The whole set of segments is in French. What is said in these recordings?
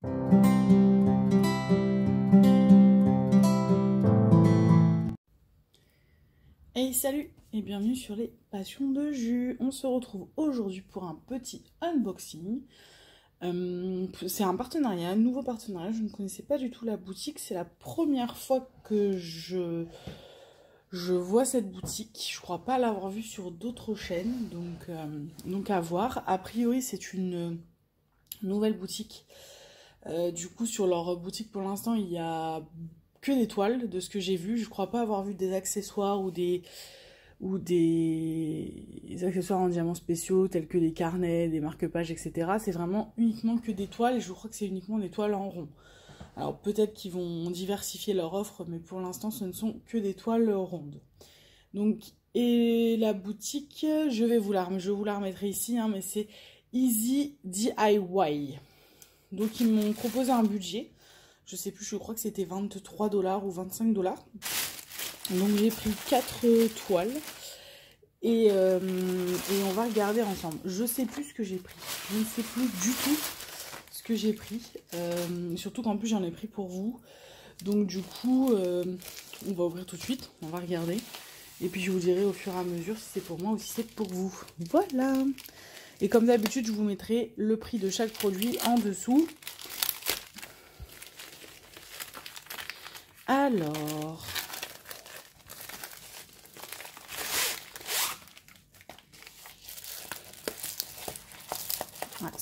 Hey salut et bienvenue sur les passions de jus. On se retrouve aujourd'hui pour un petit unboxing. Euh, c'est un partenariat, un nouveau partenariat. Je ne connaissais pas du tout la boutique. C'est la première fois que je, je vois cette boutique. Je crois pas l'avoir vue sur d'autres chaînes. Donc, euh, donc à voir. A priori, c'est une nouvelle boutique. Euh, du coup, sur leur boutique pour l'instant, il y a que des toiles de ce que j'ai vu. Je crois pas avoir vu des accessoires ou des ou des accessoires en diamants spéciaux tels que des carnets, des marque-pages, etc. C'est vraiment uniquement que des toiles et je crois que c'est uniquement des toiles en rond. Alors peut-être qu'ils vont diversifier leur offre, mais pour l'instant ce ne sont que des toiles rondes. Donc et la boutique, je vais vous la, je vous la remettrai ici, hein, mais c'est Easy DIY. Donc ils m'ont proposé un budget. Je sais plus, je crois que c'était 23 dollars ou 25 dollars. Donc j'ai pris 4 toiles. Et, euh, et, on va regarder ensemble. Je sais plus ce que j'ai pris. Je ne sais plus du tout ce que j'ai pris. Euh, surtout qu'en plus j'en ai pris pour vous. Donc du coup, euh, on va ouvrir tout de suite. On va regarder. Et puis je vous dirai au fur et à mesure si c'est pour moi ou si c'est pour vous. Voilà. Et comme d'habitude, je vous mettrai le prix de chaque produit en dessous. Alors...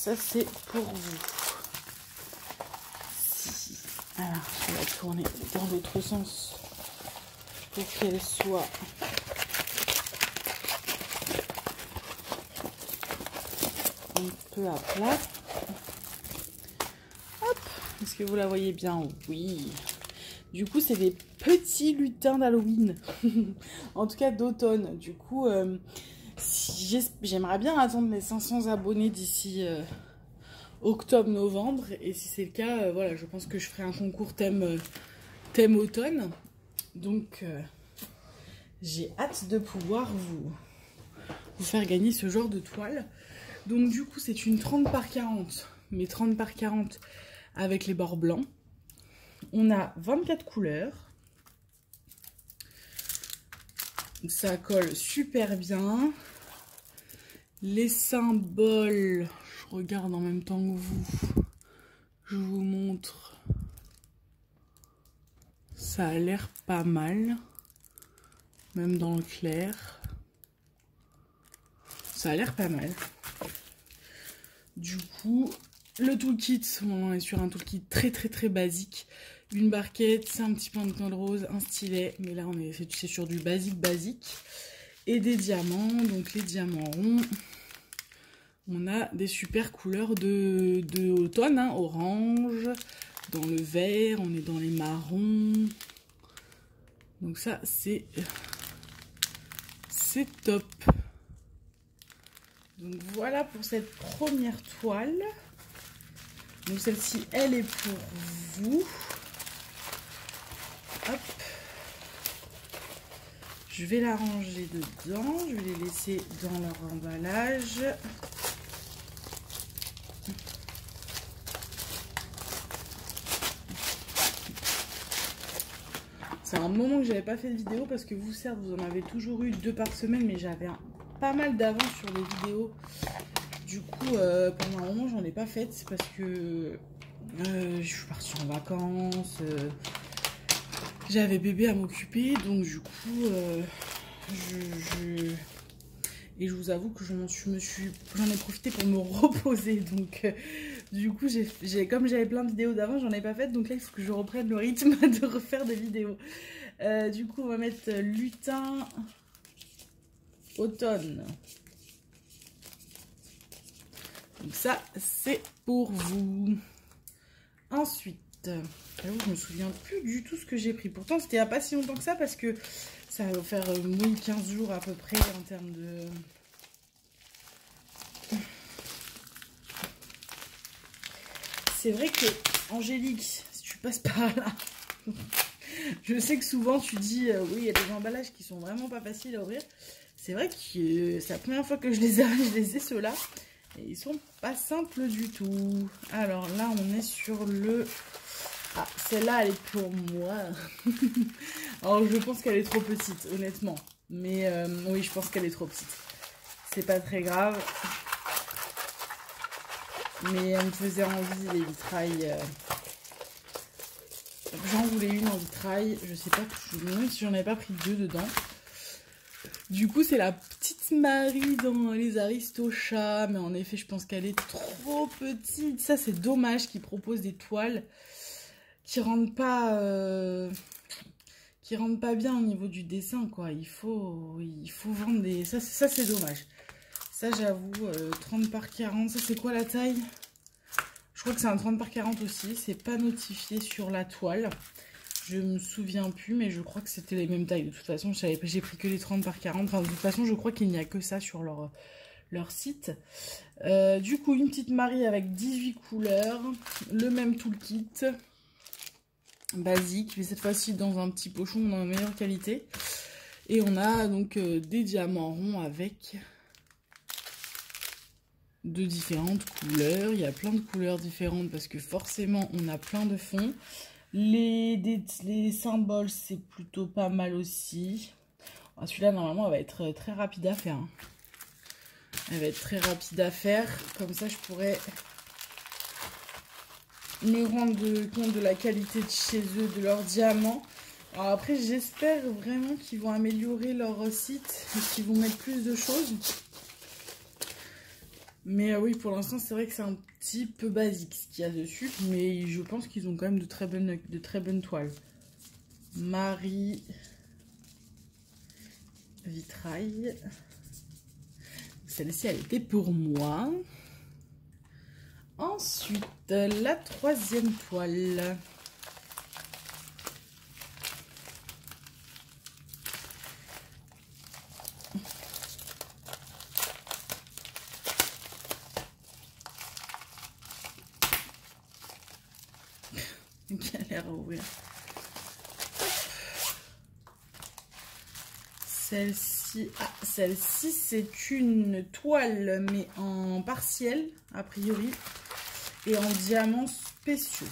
ça c'est pour vous. Alors, je vais la tourner dans l'autre sens pour qu'elle soit un peu à plat. Hop, est-ce que vous la voyez bien? Oui. Du coup, c'est des petits lutins d'Halloween. en tout cas, d'automne. Du coup, euh, J'aimerais bien attendre mes 500 abonnés d'ici euh, octobre-novembre. Et si c'est le cas, euh, voilà, je pense que je ferai un concours thème, thème automne. Donc, j'ai hâte de pouvoir vous faire gagner ce genre de toile. Donc, du coup, c'est une 30 par 40. Mais 30 par 40 avec les bords blancs. On a 24 couleurs. Ça colle super bien. Les symboles, je regarde en même temps que vous. Je vous montre. Ça a l'air pas mal. Même dans le clair. Ça a l'air pas mal. Du coup, le toolkit, on est sur un toolkit très très très basique. Une barquette, un petit point de colle rose, un stylet. Mais là, on est, c'est sur du basique basique. Et des diamants, donc les diamants ronds. On a des super couleurs de, de hein. orange, dans le vert, on est dans les marrons. Donc ça, c'est c'est top. Donc voilà pour cette première toile. Donc celle-ci, elle est pour vous. Hop. Je vais la ranger dedans. Je vais les laisser dans leur emballage. C'est un moment que j'avais pas fait de vidéo parce que vous, certes, vous en avez toujours eu deux par semaine, mais j'avais pas mal d'avance sur les vidéos. Du coup, euh, pendant un moment, j'en ai pas fait. C'est parce que euh, je suis partie en vacances. Euh, j'avais bébé à m'occuper. Donc, du coup, je, Et je vous avoue que je, me suis, j'en ai profité pour me reposer. Donc, du coup, j'ai, comme j'avais plein de vidéos d'avant, j'en ai pas fait. Donc là, il faut que je reprenne le rythme de refaire des vidéos. Du coup, on va mettre lutin automne. Donc ça, c'est pour vous. Ensuite, je me souviens plus du tout ce que j'ai pris. Pourtant, c'était a pas si longtemps que ça parce que ça va faire euh, moins 15 jours à peu près en termes de... c'est vrai que, Angélique, si tu passes par là, je sais que souvent tu dis, euh, oui, il y a des emballages qui sont vraiment pas faciles à ouvrir. C'est vrai que c'est la première fois que je les ai, je les ai ceux-là. Et ils sont pas simples du tout. Alors là, on est sur le... Ah, celle-là, elle est pour moi. Alors, je pense qu'elle est trop petite, honnêtement. Mais euh, oui, je pense qu'elle est trop petite. C'est pas très grave. Mais elle me faisait envie, les vitrailles. Euh. J'en voulais une en vitrail. Je sais pas, si j'en avais pas pris deux dedans. Du coup, c'est la petite Marie dans les Aristochats. Mais en effet, je pense qu'elle est trop petite. Ça, c'est dommage qu'ils proposent des toiles qui rendent pas... Euh, qui rendent pas bien au niveau du dessin, quoi. Il faut, il faut vendre des... Ça, c'est dommage. Ça, j'avoue, 30 euh, par 40. Ça, c'est quoi la taille? Je crois que c'est un 30 par 40 aussi. C'est pas notifié sur la toile. Je me souviens plus, mais je crois que c'était les mêmes tailles. De toute façon, j'ai pris que les 30 par 40. Enfin, de toute façon, je crois qu'il n'y a que ça sur leur, site. Euh, du coup, une petite Marie avec 18 couleurs. Le même toolkit. Basique, mais cette fois-ci dans un petit pochon dans la meilleure qualité. Et on a donc euh, des diamants ronds avec de différentes couleurs. Il y a plein de couleurs différentes parce que forcément, on a plein de fonds. Les, les symboles, c'est plutôt pas mal aussi. Ah, celui-là, normalement, elle va être très rapide à faire. Hein. Elle va être très rapide à faire. Comme ça, je pourrais me rendre compte de la qualité de chez eux, de leurs diamants. Après, j'espère vraiment qu'ils vont améliorer leur site et qu'ils vont mettre plus de choses. Mais euh, oui, pour l'instant, c'est vrai que c'est un petit peu basique ce qu'il y a dessus. Mais je pense qu'ils ont quand même de très bonnes, de très bonnes toiles. Marie vitrail. Celle-ci, elle était pour moi. Ensuite, la troisième toile. Celle-ci, ah, celle-ci c'est une toile mais en partiel a priori et en diamants spéciaux.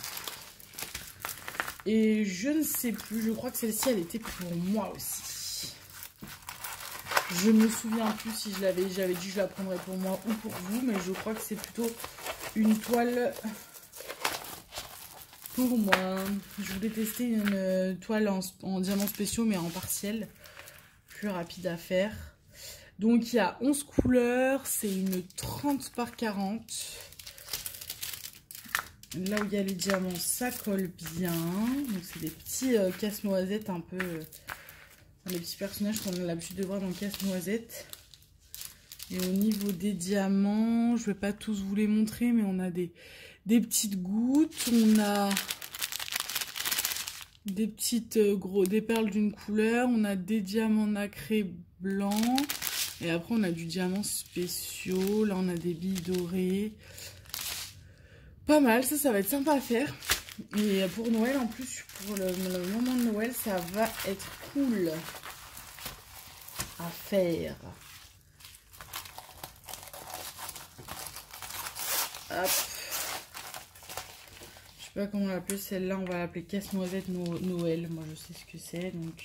Et je ne sais plus, je crois que celle-ci elle était pour moi aussi. Je me souviens plus si je l'avais, j'avais dit je la prendrais pour moi ou pour vous, mais je crois que c'est plutôt une toile pour moi. Je voulais tester une toile en, diamants spéciaux, mais en partiel. Rapide à faire. Donc, il y a 11 couleurs. C'est une 30 par 40. Là où il y a les diamants, ça colle bien. Donc, c'est des petits euh, casse-noisettes un peu... Euh, les petits personnages qu'on a l'habitude de voir dans casse-noisettes. Et au niveau des diamants, je ne vais pas tous vous les montrer, mais on a des petites gouttes. On a des petites euh, gros, des perles d'une couleur. On a des diamants nacrés blancs. Et après, on a du diamant spéciaux. Là, on a des billes dorées. Pas mal, ça, ça va être sympa à faire. Et pour Noël, en plus, pour le, le moment de Noël, ça va être cool à faire. Hop sais pas comment l'appeler celle-là, on va l'appeler casse-noisette Noël. Moi je sais ce que c'est donc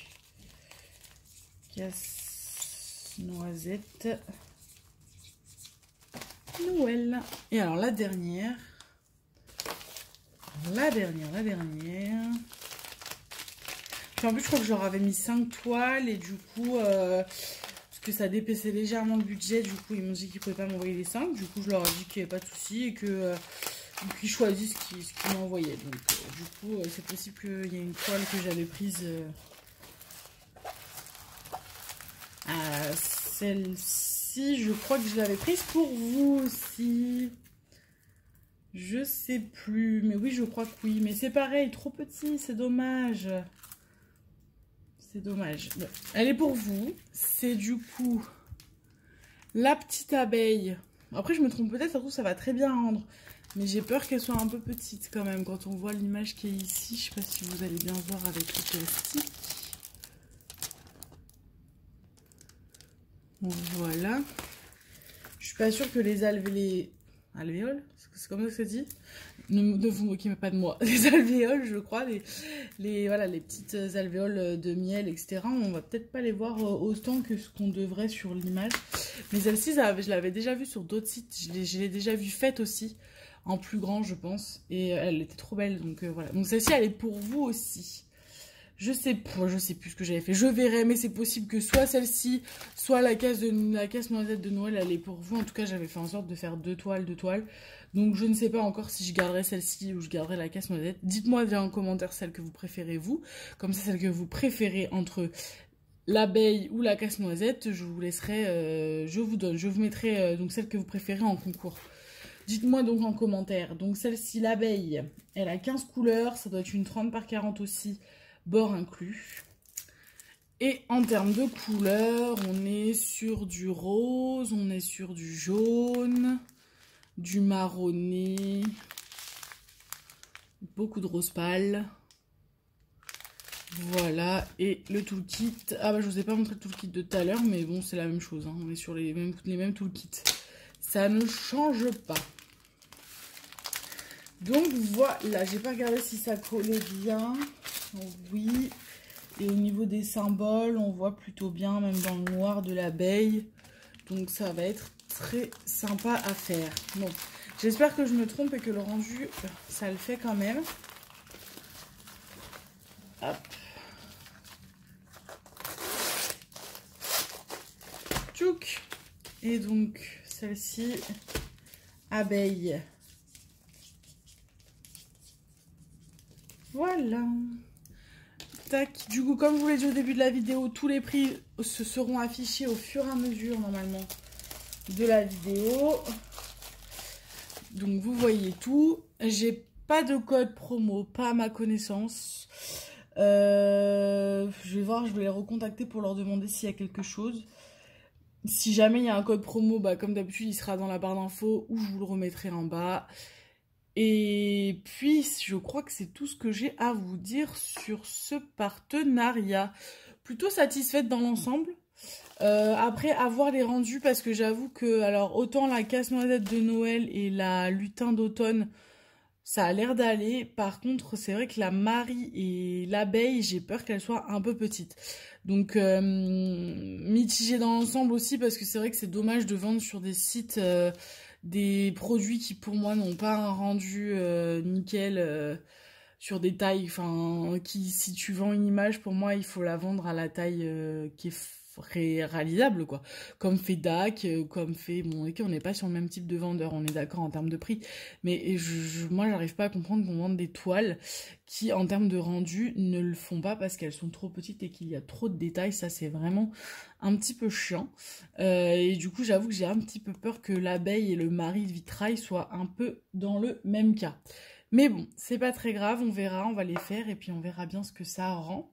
casse-noisette Noël. Et alors la dernière, la dernière, la dernière. en plus je crois que je leur avais mis 5 toiles et du coup euh, parce que ça dépassait légèrement le budget, du coup ils m'ont dit qu'ils pouvaient pas m'envoyer les 5. Du coup je leur ai dit qu'il n'y avait pas de souci et que euh, donc ils choisissent ce qu'ils m'ont envoyé. Donc euh, du coup, euh, c'est possible qu'il y ait une toile que j'avais prise. Euh, celle-ci, je crois que je l'avais prise pour vous aussi. Je sais plus. Mais oui, je crois que oui. Mais c'est pareil, trop petit, c'est dommage. C'est dommage. elle est pour vous. C'est du coup la petite abeille. Après, je me trompe peut-être, ça va très bien rendre. Mais j'ai peur qu'elle soit un peu petite quand même. Quand on voit l'image qui est ici, je sais pas si vous allez bien voir avec le plastique. Voilà. Je pas sûre que les alvéoles... Alvéoles C'est comme ça que ça dit ne, vous moquez pas de moi. Les alvéoles, je crois, les, les, voilà, les petites alvéoles de miel, etc. On va peut-être pas les voir euh, autant que ce qu'on devrait sur l'image. Mais celle-ci, je l'avais déjà vue sur d'autres sites. Je l'ai déjà vue faite aussi, en plus grand, je pense. Et elle était trop belle, donc euh, voilà. Donc celle-ci, elle est pour vous aussi. Je sais je sais plus ce que j'avais fait. Je verrai, mais c'est possible que soit celle-ci, soit la caisse de la caisse noisette de Noël, elle est pour vous. En tout cas, j'avais fait en sorte de faire deux toiles, deux toiles. Donc je ne sais pas encore si je garderai celle-ci ou je garderai la caisse noisette. Dites-moi bien en commentaire celle que vous préférez vous. Comme ça, celle que vous préférez entre l'abeille ou la casse noisette, je vous laisserai, euh, je vous donne, je vous mettrai euh, donc celle que vous préférez en concours. Dites-moi donc en commentaire. Donc celle-ci, l'abeille, elle a 15 couleurs, ça doit être une 30 par 40 aussi bord inclus. Et en termes de couleurs, on est sur du rose, on est sur du jaune, du marronné, beaucoup de rose pâle. Voilà, et le toolkit. Ah bah je vous ai pas montré le toolkit de tout à l'heure, mais bon c'est la même chose, hein. on est sur les mêmes, les mêmes toolkits. Ça ne change pas. Donc voilà, j'ai pas regardé si ça collait bien. Oui. Et au niveau des symboles, on voit plutôt bien, même dans le noir de l'abeille. Donc ça va être très sympa à faire. Bon, j'espère que je me trompe et que le rendu, ça le fait quand même. Hop. Tchouk Et donc, celle-ci, abeille. Voilà. Du coup, comme je vous l'ai dit au début de la vidéo, tous les prix se seront affichés au fur et à mesure, normalement, de la vidéo. Donc, vous voyez tout. J'ai pas de code promo, pas à ma connaissance. Euh, je vais voir, je vais les recontacter pour leur demander s'il y a quelque chose. Si jamais il y a un code promo, bah, comme d'habitude, il sera dans la barre d'infos ou je vous le remettrai en bas. Et puis, je crois que c'est tout ce que j'ai à vous dire sur ce partenariat. Plutôt satisfaite dans l'ensemble. Euh, après, avoir les rendus, parce que j'avoue que, alors, autant la casse-noisette de Noël et la lutin d'automne, ça a l'air d'aller. Par contre, c'est vrai que la Marie et l'abeille, j'ai peur qu'elles soient un peu petites. Donc, euh, mitigée dans l'ensemble aussi, parce que c'est vrai que c'est dommage de vendre sur des sites... Euh, des produits qui pour moi n'ont pas un rendu euh, nickel euh, sur des tailles, enfin, qui si tu vends une image, pour moi il faut la vendre à la taille euh, qui est réalisable quoi comme fait DAC comme fait bon ok on n'est pas sur le même type de vendeur on est d'accord en termes de prix mais je, moi j'arrive pas à comprendre qu'on vende des toiles qui en termes de rendu ne le font pas parce qu'elles sont trop petites et qu'il y a trop de détails ça c'est vraiment un petit peu chiant. Euh, et du coup, j'avoue que j'ai un petit peu peur que l'abeille et le mari de vitrail soient un peu dans le même cas. Mais bon, c'est pas très grave, on verra, on va les faire et puis on verra bien ce que ça rend.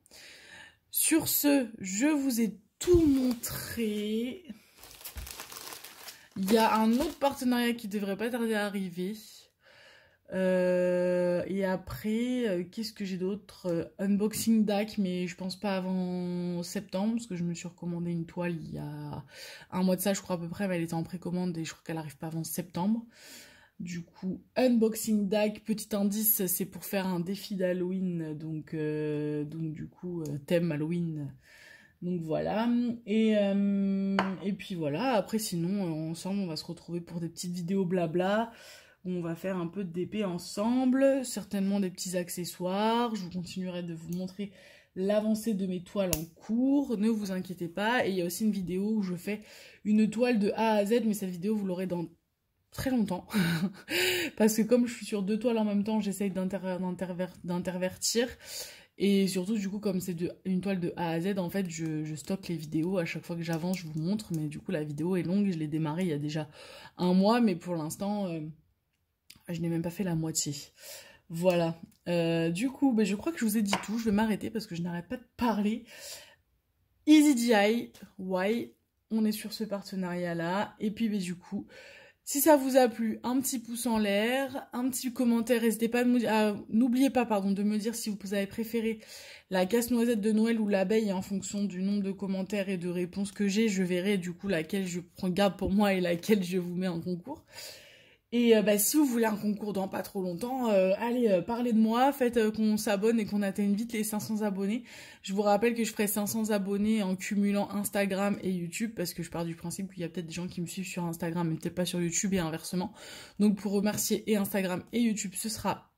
Sur ce, je vous ai tout montré. Il y a un autre partenariat qui devrait pas tarder à arriver. Euh, et après, euh, qu'est-ce que j'ai d'autre? Euh, Unboxing DAC, mais je pense pas avant septembre, parce que je me suis recommandé une toile il y a un mois de ça, je crois à peu près, mais elle était en précommande et je crois qu'elle arrive pas avant septembre. Du coup, Unboxing DAC, petit indice, c'est pour faire un défi d'Halloween, donc du coup, thème Halloween. Donc voilà, et, et puis voilà, après sinon, ensemble, on va se retrouver pour des petites vidéos blabla, on va faire un peu de DP ensemble, certainement des petits accessoires. Je vous continuerai de vous montrer l'avancée de mes toiles en cours, ne vous inquiétez pas. Et il y a aussi une vidéo où je fais une toile de A à Z, mais cette vidéo vous l'aurez dans très longtemps. Parce que comme je suis sur deux toiles en même temps, j'essaye d'intervertir. Et surtout, du coup, comme c'est une toile de A à Z, en fait, je, stocke les vidéos. À chaque fois que j'avance, je vous montre. Mais du coup, la vidéo est longue. Je l'ai démarrée il y a déjà un mois. Mais pour l'instant... Euh, je n'ai même pas fait la moitié. Voilà. Euh, du coup, ben, je crois que je vous ai dit tout. Je vais m'arrêter parce que je n'arrête pas de parler. EasyDI, why On est sur ce partenariat-là. Et puis, ben, du coup, Si ça vous a plu, un petit pouce en l'air, un petit commentaire, n'hésitez pas à n'oubliez pas pardon de me dire si vous avez préféré la casse-noisette de Noël ou l'abeille en fonction du nombre de commentaires et de réponses que j'ai, je verrai du coup laquelle je garde pour moi et laquelle je vous mets en concours. Et euh, bah, si vous voulez un concours dans pas trop longtemps, euh, allez, euh, parlez de moi, faites qu'on s'abonne et qu'on atteigne vite les 500 abonnés. Je vous rappelle que je ferai 500 abonnés en cumulant Instagram et YouTube, parce que je pars du principe qu'il y a peut-être des gens qui me suivent sur Instagram, mais peut-être pas sur YouTube et inversement. Donc pour remercier et Instagram et YouTube, ce sera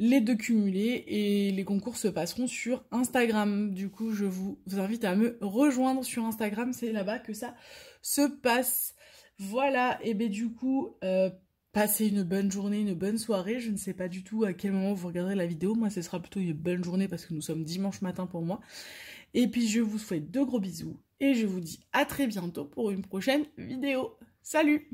les deux cumulés et les concours se passeront sur Instagram. Du coup, je vous invite à me rejoindre sur Instagram, c'est là-bas que ça se passe. Voilà, et ben du coup, Passez une bonne journée, une bonne soirée. Je ne sais pas du tout à quel moment vous regarderez la vidéo. Moi, ce sera plutôt une bonne journée parce que nous sommes dimanche matin pour moi. Et puis, je vous souhaite de gros bisous. Et je vous dis à très bientôt pour une prochaine vidéo. Salut